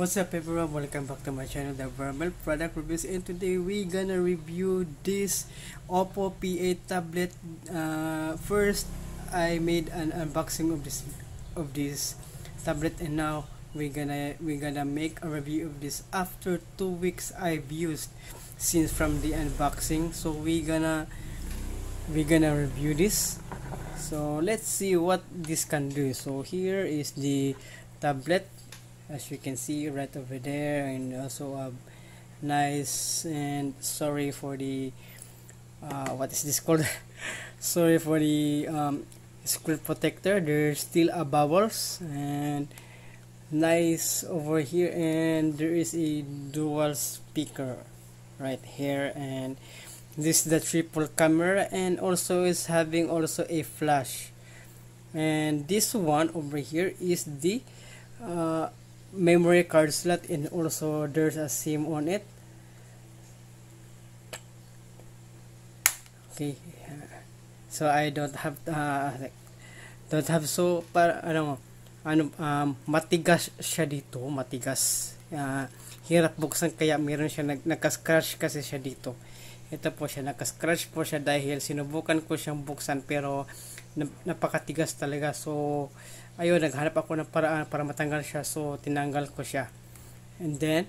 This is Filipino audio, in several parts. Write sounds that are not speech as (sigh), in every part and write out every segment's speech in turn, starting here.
What's up everyone, welcome back to my channel, The Vermel Product Reviews and today we gonna review this Oppo P8 tablet. Uh, first, I made an unboxing of this of this tablet and now we're gonna we're gonna make a review of this after two weeks I've used since from the unboxing. So we gonna we're gonna review this. So let's see what this can do. So here is the tablet as you can see right over there and also a nice and sorry for the uh, what is this called? (laughs) Sorry for the um, protector. There's still a bubbles and nice over here and there is a dual speaker right here and this is the triple camera and also is having also a flash. And this one over here is the uh, memory card slot and also there's a SIM on it. Okay. So I don't have uh, don't have so para ano ano um, matigas siya dito matigas. Uh, hirap buksan kaya meron siya nag nagka-scratch kasi siya dito. Ito po siya nagka-scratch po siya dahil sinubukan ko siyang buksan pero napakatigas talaga. So ayun naghanap ako ng paraan para matanggal siya. So tinanggal ko siya. And then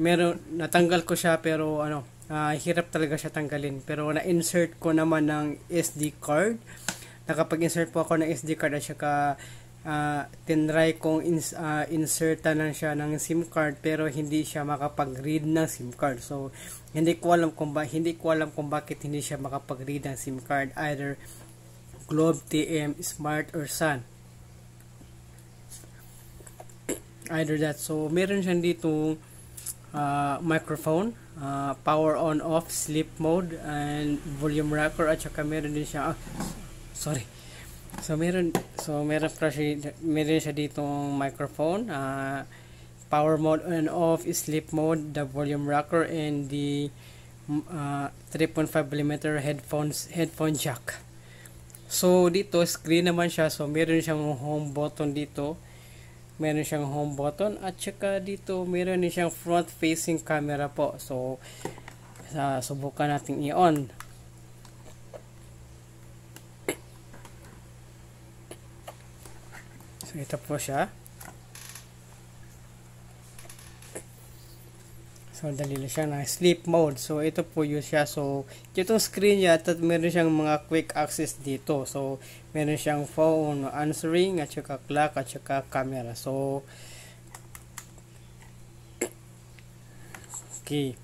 meron natanggal ko siya pero ano uh, hirap talaga siya tanggalin. Pero na-insert ko naman ng SD card. Nakapag-insert po ako ng SD card at saka uh, tinry kong ins, uh, insertan lang siya ng SIM card pero hindi siya makapag-read ng SIM card. So hindi ko alam kung ba hindi ko alam kung bakit hindi siya makapag-read ng SIM card. Either Globe TM Smart or Sun either that. So meron siyang dito uh, microphone uh, power on off sleep mode and volume rocker at saka meron din siya ah, sorry. So meron so meron pa siya meron siya dito microphone uh, power mode on off sleep mode the volume rocker and the uh, 3.5 mm headphones headphone jack. So dito screen naman siya. So meron siyang home button dito meron siyang home button at saka dito meron din siyang front facing camera po. So uh, subukan natin i-on. So ito po siya So, dali lang siya na sleep mode. So, ito po yun siya. So, itong screen niya, at meron siyang mga quick access dito. So, meron siyang phone answering, at saka clock, at saka camera. So, okay.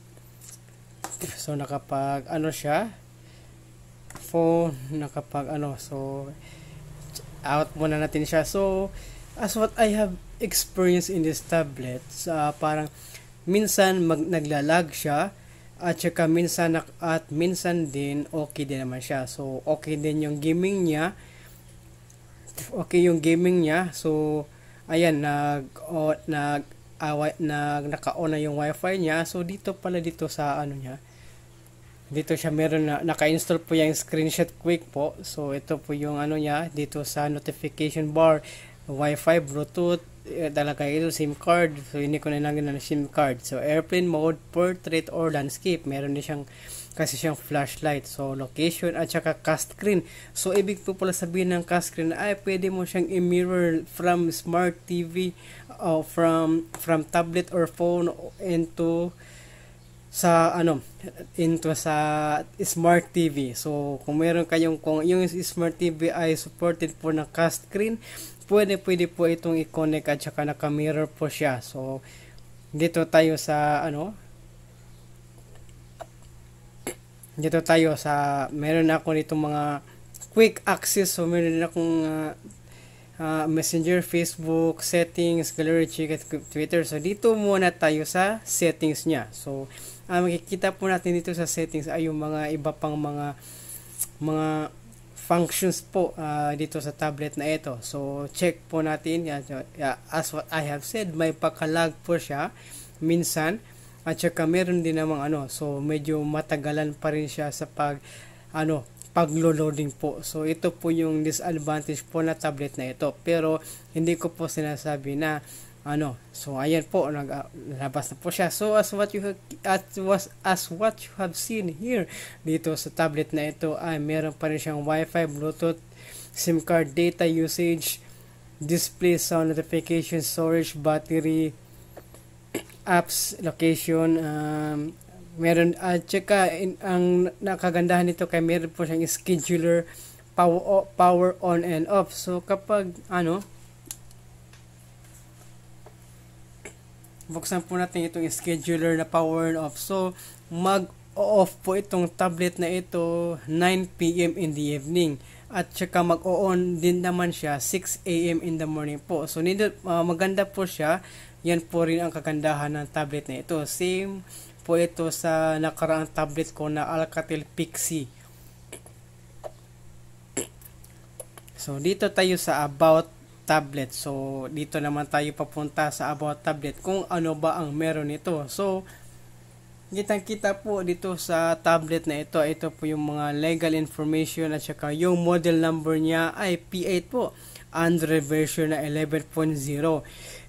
So, nakapag, ano siya, phone, nakapag, ano, so, out muna natin siya. So, as what I have experienced in this tablet, uh, parang, minsan mag, naglalag siya at saka minsan at minsan din okay din naman siya. So okay din yung gaming niya. Okay yung gaming niya. So ayan nag o, nag uh, nag naka-on na yung wifi niya. So dito pala dito sa ano niya. Dito siya meron na naka-install po yung screenshot quick po. So ito po yung ano niya dito sa notification bar. Wifi bluetooth talaga ito SIM card. So hindi ko na lang ng SIM card. So airplane mode portrait or landscape. Meron din siyang kasi siyang flashlight. So location at saka cast screen. So ibig po pala sabihin ng cast screen ay pwede mo siyang i-mirror from smart TV uh, from from tablet or phone into sa ano into sa smart TV. So kung meron kayong kung yung smart TV ay supported po ng cast screen, pwede pwede po itong i-connect at saka naka-mirror po siya. So, dito tayo sa ano? Dito tayo sa meron na ako nitong mga quick access. So meron din akong uh, uh, messenger facebook settings gallery check twitter. So dito muna tayo sa settings niya. So uh, makikita po natin dito sa settings ay yung mga iba pang mga mga functions po uh, dito sa tablet na ito. So, check po natin. As what I have said, may pakalag po siya minsan. At saka meron din namang ano, so medyo matagalan pa rin siya sa pag ano, paglo-loading po. So, ito po yung disadvantage po na tablet na ito. Pero, hindi ko po sinasabi na ano? So ayan po naglabas na po siya. So as what you as, was, as what you have seen here dito sa tablet na ito ay meron pa rin siyang wifi bluetooth sim card data usage display sound notification storage battery (coughs) apps location um, meron at uh, tsaka ang nakagandahan nito kay meron po siyang scheduler power, power on and off. So kapag ano buksan po natin itong scheduler na power off. So, mag-off po itong tablet na ito 9pm in the evening. At saka mag-on din naman siya 6am in the morning po. So, nito, uh, maganda po siya. Yan po rin ang kagandahan ng tablet na ito. Same po ito sa nakaraang tablet ko na Alcatel Pixie. So, dito tayo sa about tablet. So, dito naman tayo papunta sa about tablet kung ano ba ang meron nito. So, kitang-kita po dito sa tablet na ito. Ito po yung mga legal information at saka yung model number niya ay P8 po. Android version na 11.0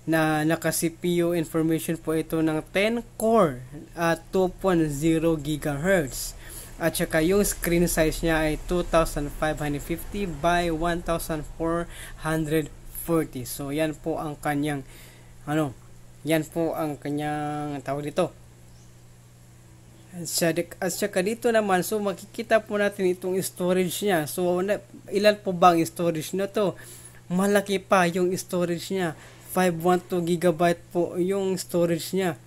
na naka-CPU information po ito ng 10 core at 2.0 GHz. At saka yung screen size niya ay 2550 by 1440 40. So, yan po ang kanyang, ano, yan po ang kanyang tawag dito. At saka dito naman, so makikita po natin itong storage niya. So, ilan po ba ang storage na to? Malaki pa yung storage niya. 512 GB po yung storage niya.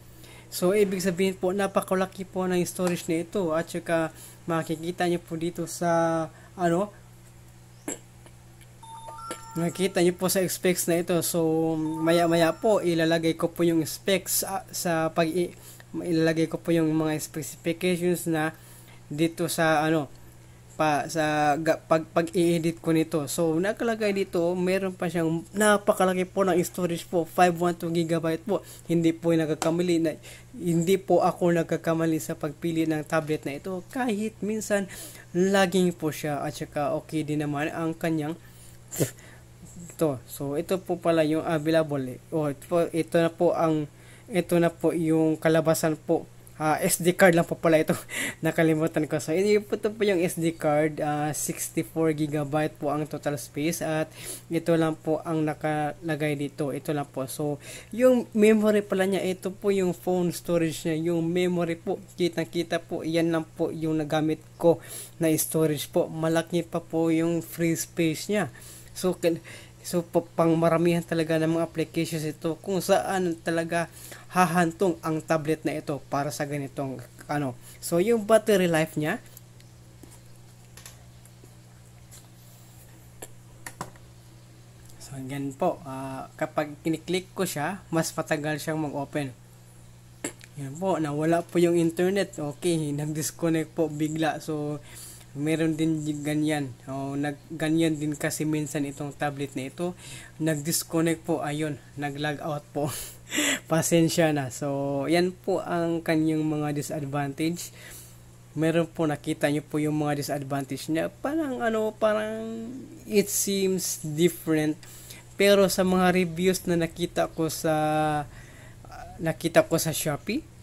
So, ibig sabihin po, napakalaki po ng storage na ito. At saka, makikita niyo po dito sa, ano, Nakita niyo po sa specs na ito. So, maya-maya po, ilalagay ko po yung specs sa, sa pag ilalagay ko po yung mga specifications na dito sa ano pa sa pag pag i-edit ko nito. So, nakalagay dito, meron pa siyang napakalaki po ng storage po, 512 GB po. Hindi po nagkakamali na hindi po ako nagkakamali sa pagpili ng tablet na ito kahit minsan laging po siya at saka okay din naman ang kanyang ito. So, ito po pala yung available. Eh. Oh, ito, po, ito na po ang ito na po yung kalabasan po. Uh, ah, SD card lang po pala ito. (laughs) Nakalimutan ko. So, ito, ito po yung SD card. Uh, 64 GB po ang total space. At ito lang po ang nakalagay dito. Ito lang po. So, yung memory pala niya, ito po yung phone storage niya. Yung memory po, kitang-kita po. Yan lang po yung nagamit ko na storage po. Malaki pa po yung free space niya. So, So, pang maramihan talaga ng mga applications ito kung saan talaga hahantong ang tablet na ito para sa ganitong ano. So, yung battery life niya, So, ganyan po. Uh, kapag kiniklik ko siya, mas matagal siyang mag-open. Yan po, nawala po yung internet. Okay, nag-disconnect po bigla. So, meron din ganyan. O, nag, ganyan din kasi minsan itong tablet na ito. Nag-disconnect po, ayun, nag-log out po. (laughs) Pasensya na. So, yan po ang kanyang mga disadvantage. Meron po nakita nyo po yung mga disadvantage niya. Parang ano, parang it seems different. Pero sa mga reviews na nakita ko sa nakita ko sa Shopee,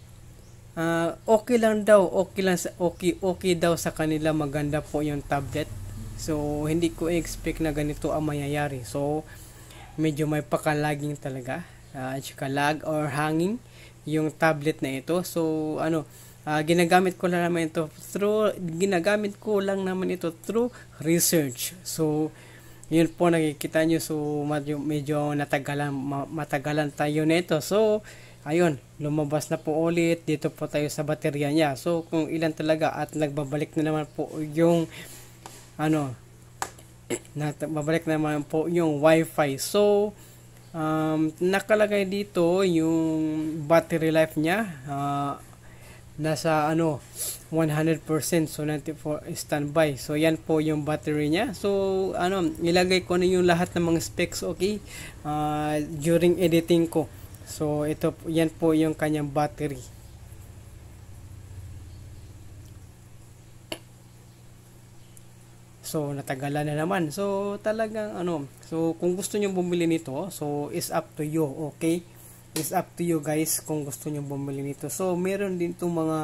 uh, okay lang daw, okay lang okay okay daw sa kanila maganda po yung tablet. So hindi ko expect na ganito ang mangyayari. So medyo may pakalaging talaga. Uh, at lag or hanging yung tablet na ito. So ano, uh, ginagamit ko lang naman ito through ginagamit ko lang naman ito through research. So yun po nakikita nyo so medyo, medyo natagalan matagalan tayo nito. So ayun, lumabas na po ulit. Dito po tayo sa baterya niya. So, kung ilan talaga at nagbabalik na naman po yung ano, (clears throat) babalik na naman po yung wifi. So, um, nakalagay dito yung battery life niya. Uh, nasa ano 100% so 94 standby so yan po yung battery niya so ano ilagay ko na yung lahat ng mga specs okay uh, during editing ko So, ito, yan po yung kanyang battery. So, natagalan na naman. So, talagang ano, so kung gusto niyo bumili nito, so is up to you, okay? is up to you guys kung gusto nyo bumili nito. So, meron din itong mga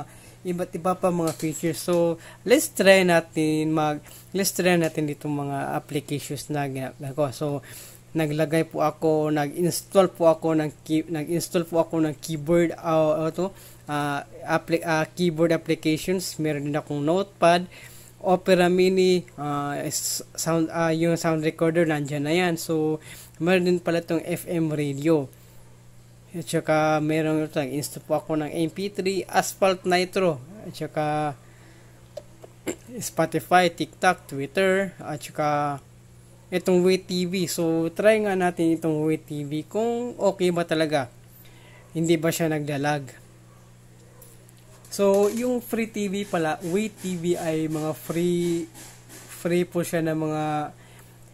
iba't iba pa mga features. So, let's try natin mag let's try natin dito mga applications na ginagawa. So, naglagay po ako, nag-install po ako ng nag-install po ako ng keyboard uh, uh, uh, appli- uh, keyboard applications. Meron din akong notepad, Opera Mini, uh, sound uh, yung sound recorder nandiyan na yan. So, meron din pala itong FM radio. At saka meron ito, install po ako ng MP3, Asphalt Nitro. At saka Spotify, TikTok, Twitter, at saka itong WeTV. So, try nga natin itong WeTV kung okay ba talaga. Hindi ba siya nagdalag. So, yung free TV pala, WeTV ay mga free free po siya ng mga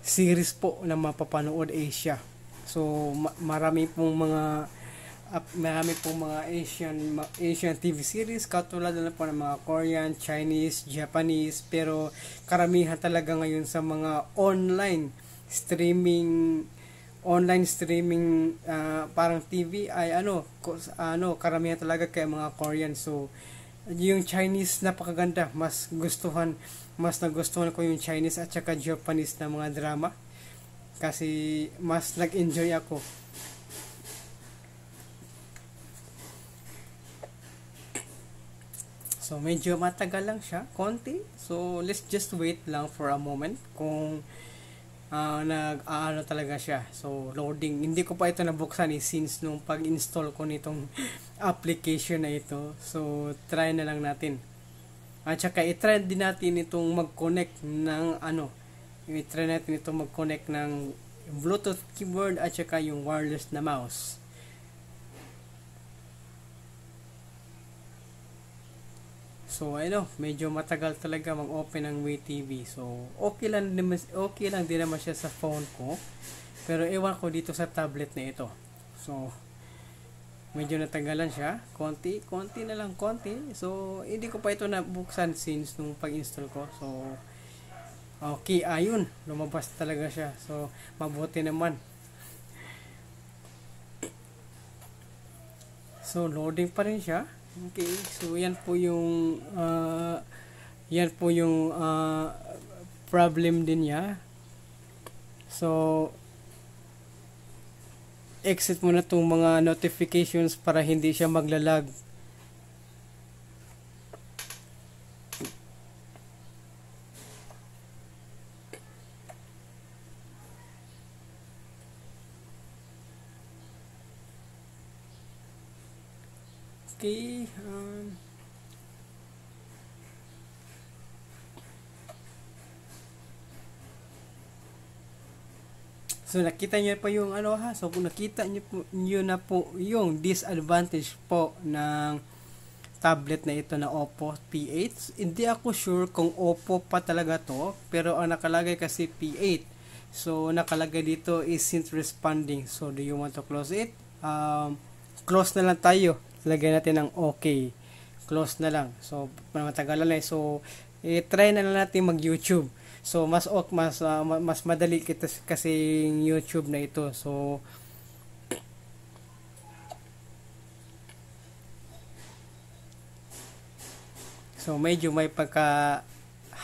series po na mapapanood Asia. So, ma- marami pong mga uh, marami pong mga Asian Asian TV series katulad na po ng mga Korean, Chinese, Japanese pero karamihan talaga ngayon sa mga online streaming online streaming uh, parang TV ay ano ano karamihan talaga kay mga Korean. So yung Chinese napakaganda. Mas gustuhan mas nagustuhan ko yung Chinese at saka Japanese na mga drama. Kasi mas nag-enjoy ako So, medyo matagal lang siya, konti. So, let's just wait lang for a moment kung uh, nag aano uh, talaga siya. So loading, hindi ko pa ito nabuksan eh since nung pag-install ko nitong (laughs) application na ito. So try na lang natin. At saka i-try din natin itong mag-connect ng ano, i-try natin itong mag-connect ng Bluetooth keyboard at saka yung wireless na mouse. So, ano, medyo matagal talaga mag-open ng WeTV. So, okay lang, okay lang din naman siya sa phone ko. Pero ewan ko dito sa tablet na ito. So, medyo natagalan siya. Konti, konti na lang, konti. So, hindi ko pa ito nabuksan since nung pag-install ko. So, okay, ayun. Lumabas talaga siya. So, mabuti naman. So, loading pa rin siya. Okay, so yan po yung uh, yan po yung uh, problem din niya. So exit mo na tong mga notifications para hindi siya maglalag. Okay. Um, so nakita niyo pa yung ano ha. So kung nakita niyo po niyo na po yung disadvantage po ng tablet na ito na Oppo P8. Hindi ako sure kung Oppo pa talaga to, pero ang nakalagay kasi P8. So nakalagay dito isn't responding. So do you want to close it? Um, close na lang tayo lagyan natin ng okay. Close na lang. So, matagal na. So, i-try na lang natin mag-YouTube. So, mas ok, mas, uh, mas madali kita kasi YouTube na ito. So, So, medyo may pagka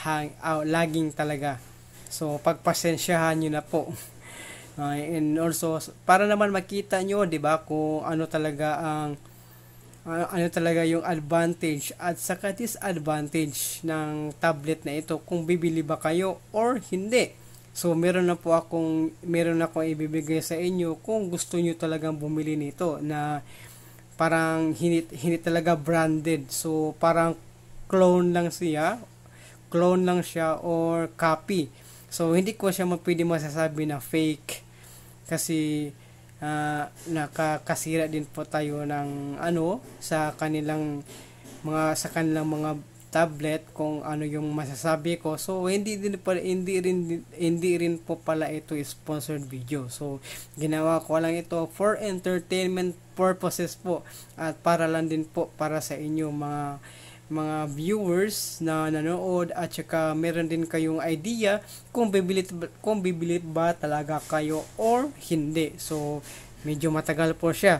hang, uh, lagging talaga. So, pagpasensyahan nyo na po. Uh, (laughs) and also, para naman makita nyo, di ba, kung ano talaga ang uh, ano talaga yung advantage at saka disadvantage ng tablet na ito kung bibili ba kayo or hindi. So meron na po akong meron na akong ibibigay sa inyo kung gusto niyo talagang bumili nito na parang hindi, hindi talaga branded. So parang clone lang siya, clone lang siya or copy. So hindi ko siya mapwede masasabi na fake kasi uh, nakakasira din po tayo ng ano sa kanilang mga sa kanilang mga tablet kung ano yung masasabi ko. So hindi din pa hindi rin hindi rin po pala ito sponsored video. So ginawa ko lang ito for entertainment purposes po at para lang din po para sa inyo mga mga viewers na nanood at saka meron din kayong idea kung bibili kung bibili ba talaga kayo or hindi. So medyo matagal po siya.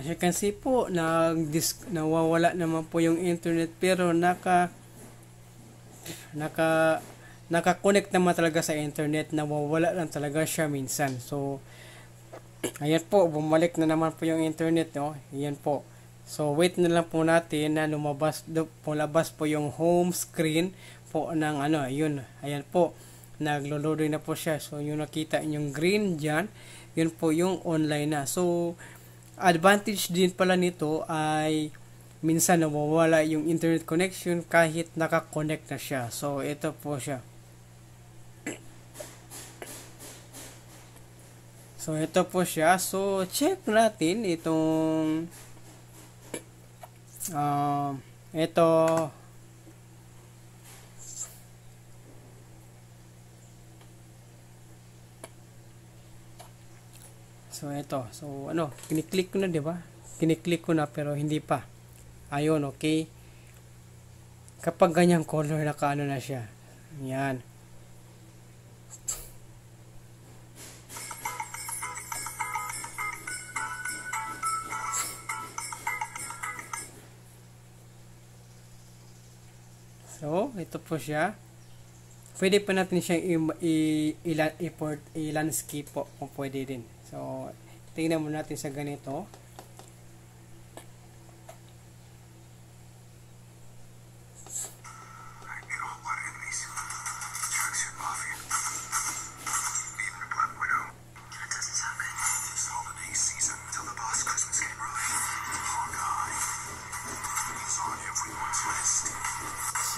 As you can see po, nag nawawala naman po yung internet pero naka naka naka-connect naman talaga sa internet nawawala lang talaga siya minsan. So ayan po bumalik na naman po yung internet no? Ayan po. So wait na lang po natin na lumabas lumabas po yung home screen po ng ano ayun ayan po. Naglo-loading na po siya. So yung nakita yung green dyan yun po yung online na. So advantage din pala nito ay minsan nawawala yung internet connection kahit naka-connect na siya. So, ito po siya. So, ito po siya. So, check natin itong uh, ito So, ito. So, ano, kiniklik ko na, di ba? Kiniklik ko na, pero hindi pa. Ayun, okay. Kapag ganyang color, nakaano na siya. Yan. Ito po siya. Pwede pa natin siyang i-landscape po kung pwede din. So, tingnan mo natin sa ganito.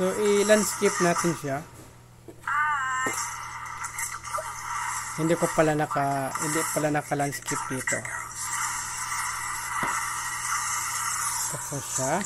So, i-landscape natin siya. hindi ko pala naka hindi pala naka landscape dito tapos siya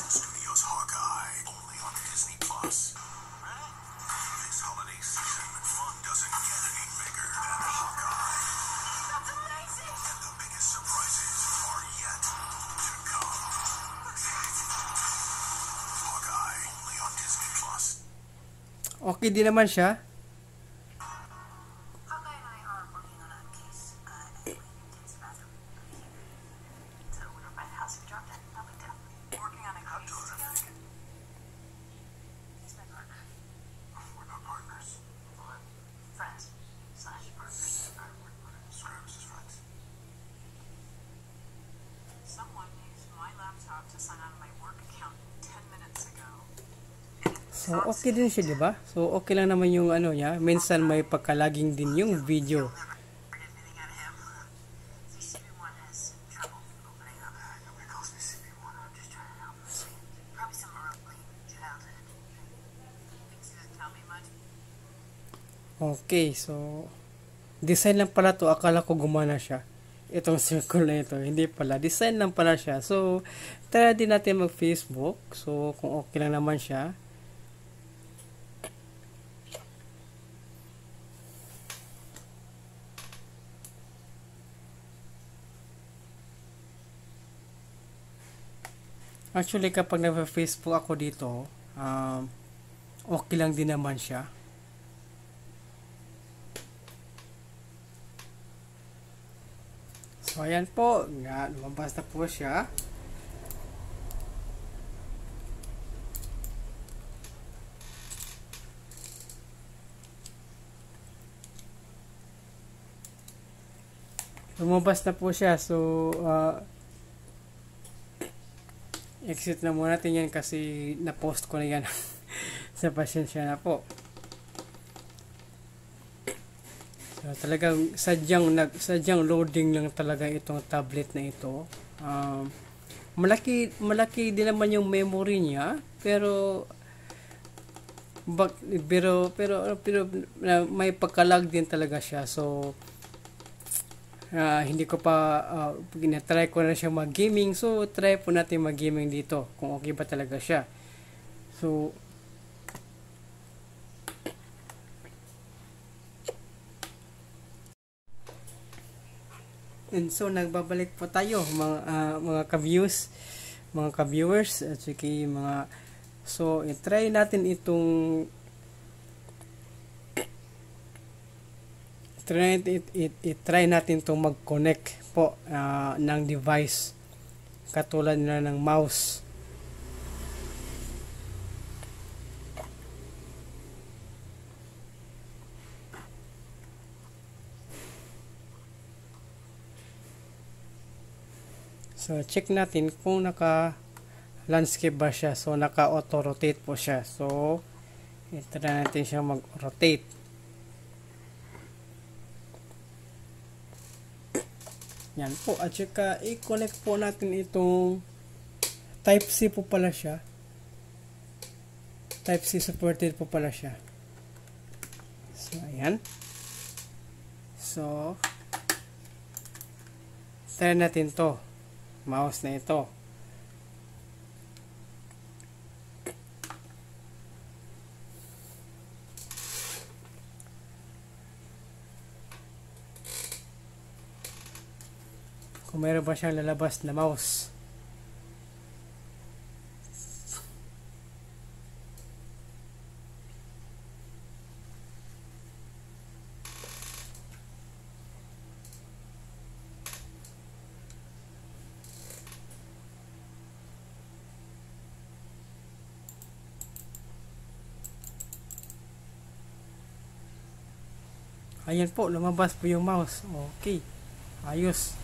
Din naman siya. So, okay din siya, di ba? So, okay lang naman yung ano niya. Minsan may pagkalaging din yung video. Okay, so design lang pala to. Akala ko gumana siya. Itong (laughs) circle na ito. Hindi pala. Design lang pala siya. So, try din natin mag-Facebook. So, kung okay lang naman siya. Actually, kapag nag-Facebook ako dito, um, okay lang din naman siya. So, ayan po. Nga, lumabas na po siya. Lumabas na po siya. So, uh, exit na muna natin yan kasi na-post ko na yan. (laughs) Sa pasensya na po. So talagang sadyang, nag, sadyang loading lang talaga itong tablet na ito. Um, malaki malaki din naman yung memory niya pero bak, pero pero pero may pagkalag din talaga siya. So uh, hindi ko pa uh, ginatry ko na siya mag-gaming. So try po natin mag-gaming dito kung okay ba talaga siya. So and so nagbabalik po tayo mga uh, mga ka-views mga ka-viewers at saka mga so i-try natin itong try, it, it, it, try natin itong mag-connect po uh, ng device katulad na ng mouse. So, check natin kung naka landscape ba siya. So, naka auto rotate po siya. So, ito na natin siya mag-rotate. Yan po. At saka, i-connect po natin itong Type-C po pala siya. Type-C supported po pala siya. So, ayan. So, try natin to mouse na ito. Kung mayroon ba siyang lalabas na mouse. Ayan po, lumabas po yung mouse. Okay. Ayos.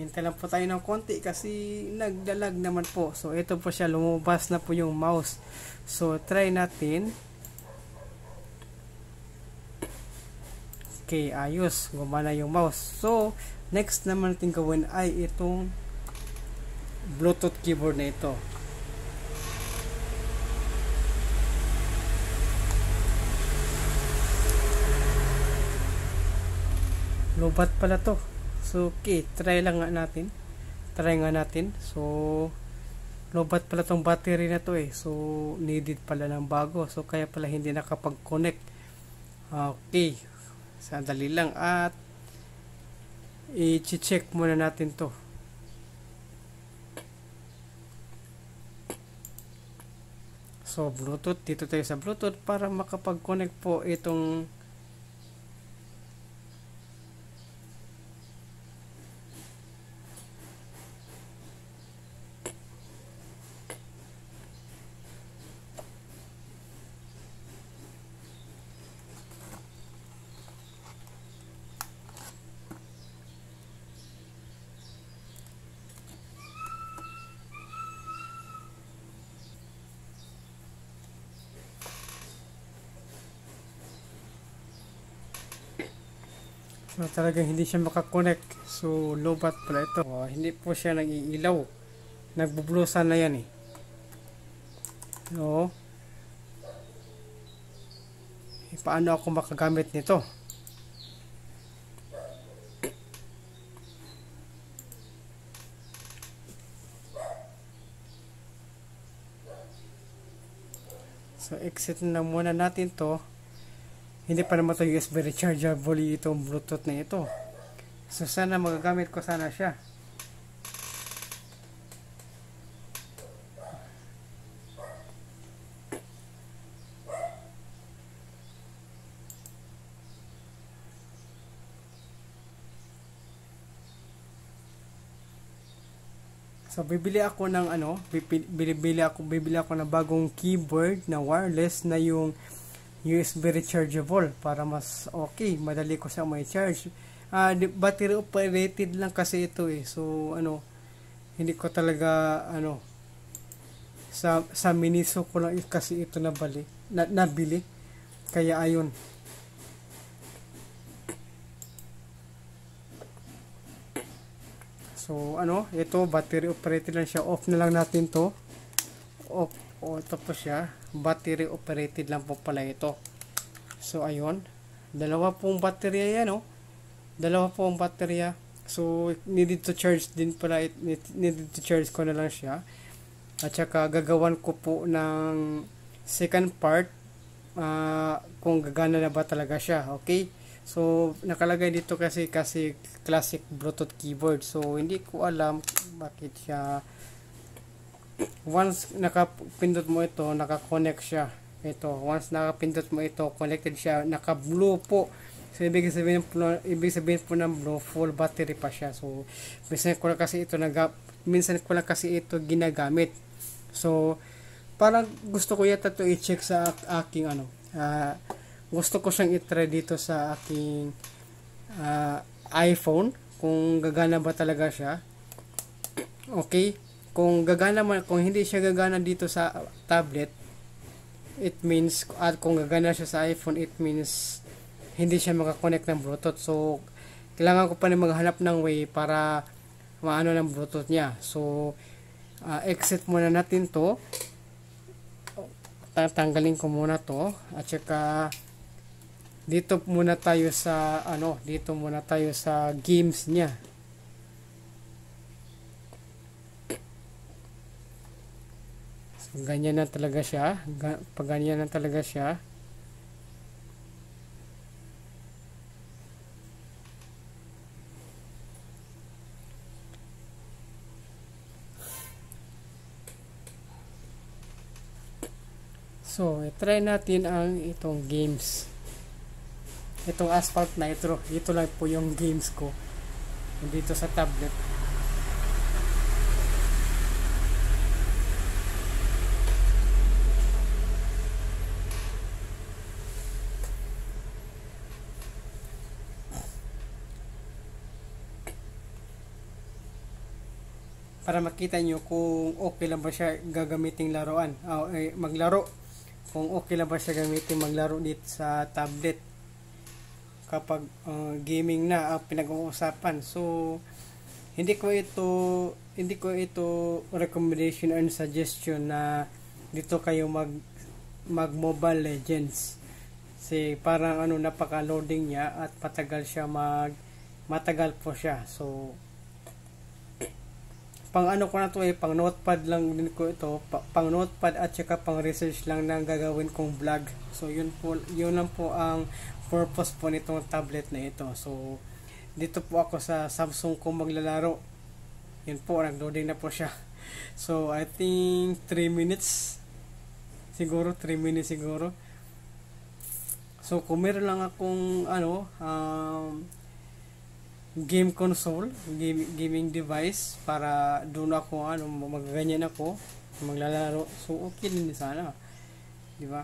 Hintay lang po tayo ng konti kasi nagdalag naman po. So, ito po siya. Lumabas na po yung mouse. So, try natin. Okay, ayos. Gumana yung mouse. So, next naman natin gawin ay itong Bluetooth keyboard na ito. lobat pala to so okay try lang nga natin. Try nga natin. So lobat pala tong battery na to eh. So needed pala ng bago. So kaya pala hindi nakapag connect okay. Sandali lang at i-check muna natin to. So bluetooth. Dito tayo sa bluetooth para makapag connect po itong So talagang hindi siya makakonect. So lobat pala ito. Oh, hindi po siya nag-iilaw. Nagbublusan na yan eh. No. Eh, paano ako makagamit nito? So exit na muna natin to hindi pa naman ito USB rechargeable itong Bluetooth na ito. So sana magagamit ko sana siya. So bibili ako ng ano, bibili ako bibili ako ng bagong keyboard na wireless na yung USB rechargeable para mas okay, madali ko siya may charge. Uh, battery operated lang kasi ito eh. So ano, hindi ko talaga ano sa sa miniso ko lang kasi ito nabali, na, nabili. Kaya ayun. So ano, ito battery operated lang siya. Off na lang natin 'to. Off o ito po siya. Battery operated lang po pala ito. So ayun. Dalawa pong baterya yan oh. Dalawa pong baterya so needed to charge din pala needed to charge ko na lang siya. At saka gagawan ko po ng second part. Uh, kung gagana na ba talaga siya okay? So nakalagay dito kasi kasi classic bluetooth keyboard. So hindi ko alam bakit siya once nakapindot mo ito, naka-connect siya. Ito, once nakapindot mo ito, connected siya, naka-blue po So, ibig sabihin po, ibig sabihin po ng bro, full battery pa siya. So, minsan ko lang kasi ito nag minsan ko lang kasi ito ginagamit. So, parang gusto ko yata to i-check sa aking ano, uh, gusto ko siyang i-try dito sa aking uh, iPhone kung gagana ba talaga siya. Okay? Kung gagana man, kung hindi siya gagana dito sa tablet, it means at kung gagana siya sa iPhone, it means hindi siya makakonect ng Bluetooth. So, kailangan ko pa rin maghanap ng way para maano ng Bluetooth niya. So, uh, exit muna natin to. Tatanggalin ko muna to. At saka, dito muna tayo sa, ano, dito muna tayo sa games niya. Ganyan na talaga siya. Pag ganyan na talaga siya. So, try natin ang itong games. Itong Asphalt Nitro. Ito lang po yung games ko. Dito sa tablet. Para makita nyo kung okay lang ba siya gagamiting laruan. O eh, maglaro. Kung okay lang ba siya gamitin maglaro dito sa tablet. Kapag uh, gaming na uh, pinag-uusapan. So hindi ko ito hindi ko ito recommendation and suggestion na dito kayo mag mag mobile legends. Kasi parang ano napaka loading niya at patagal siya mag matagal po siya. So pang ano ko na to eh, pang notepad lang din ko ito, pa, pang notepad at saka pang research lang na gagawin kong vlog. So yun po, yun lang po ang purpose po nitong tablet na ito. So dito po ako sa Samsung ko maglalaro. Yun po, nagloading na po siya. (laughs) So I think 3 minutes siguro 3 minutes siguro. So kung meron lang akong ano um, game console, game, gaming device para doon ako ano magaganyan ako maglalaro. So okay din sana. 'Di ba?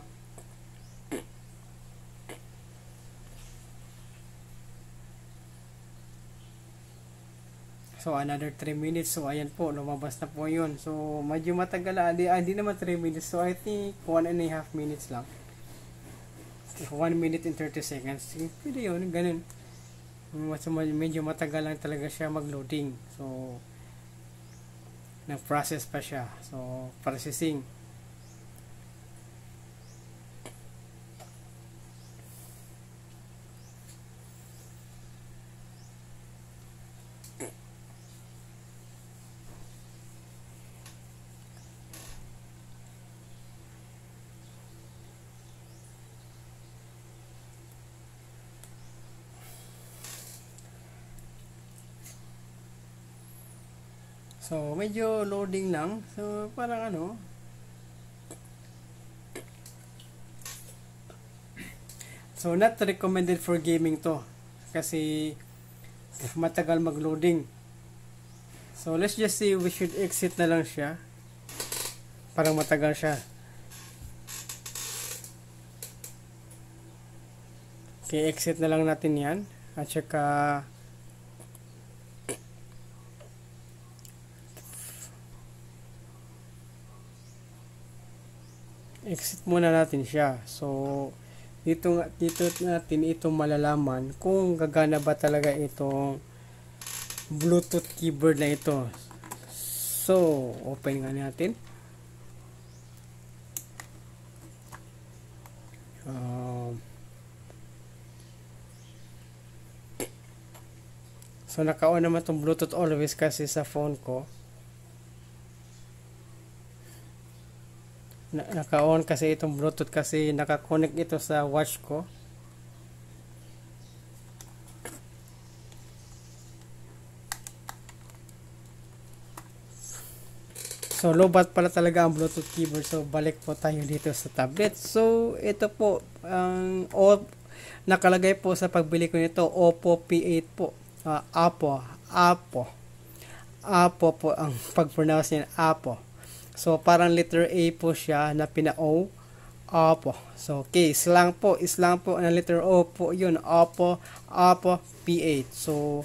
So another 3 minutes. So ayan po, lumabas na po 'yun. So medyo matagal ah, ah, hindi naman 3 minutes. So I think 1 and a half minutes lang. 1 minute and 30 seconds. Pwede yun, ganun medyo matagal lang talaga siya mag-loading. So, nag-process pa siya. So, processing. So, medyo loading lang. So, parang ano, So, not recommended for gaming to. Kasi, matagal mag-loading. So, let's just say we should exit na lang siya. Parang matagal siya. Okay, exit na lang natin yan. At saka, exit muna natin siya. So, dito, dito natin ito malalaman kung gagana ba talaga itong Bluetooth keyboard na ito. So, open nga natin. Um, so, naka-on naman itong Bluetooth always kasi sa phone ko. Na, naka-on kasi itong Bluetooth kasi naka-connect ito sa watch ko. So, lobat pala talaga ang Bluetooth keyboard. So, balik po tayo dito sa tablet. So, ito po, ang um, nakalagay po sa pagbili ko nito, Oppo P8 po. Uh, Apo, Apo. Apo po ang (laughs) pag-pronounce niya, Apo. So, parang letter A po siya na pina-O. Opo. So, okay. Slang po. Islang po na letter O po yun. Opo. Opo. P8. So,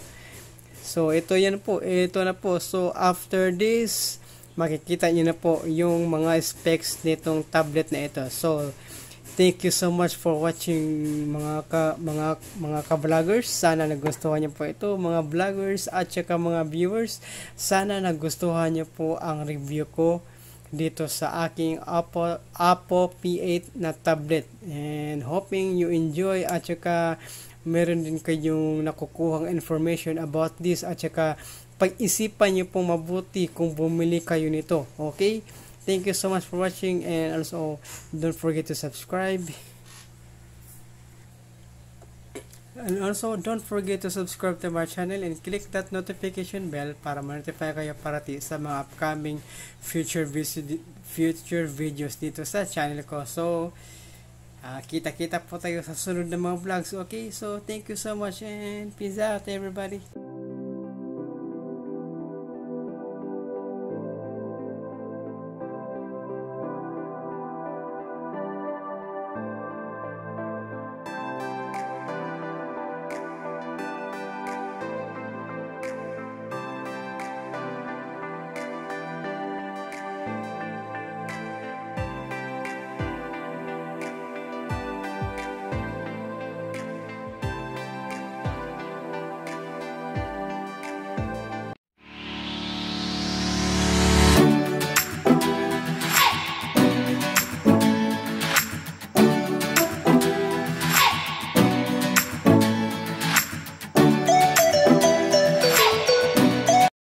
so ito yan po. Ito na po. So, after this, makikita nyo na po yung mga specs nitong tablet na ito. So, thank you so much for watching mga ka, mga mga ka-vloggers. Sana nagustuhan niyo po ito mga vloggers at saka mga viewers. Sana nagustuhan niyo po ang review ko dito sa aking Oppo, Oppo P8 na tablet. And hoping you enjoy at saka meron din kayong nakukuhang information about this at saka pag-isipan nyo pong mabuti kung bumili kayo nito. Okay? Thank you so much for watching and also don't forget to subscribe. And also, don't forget to subscribe to my channel and click that notification bell para ma-notify kayo parati sa mga upcoming future, future videos dito sa channel ko. So, uh, kita-kita po tayo sa sunod na mga vlogs. Okay, so thank you so much and peace out everybody.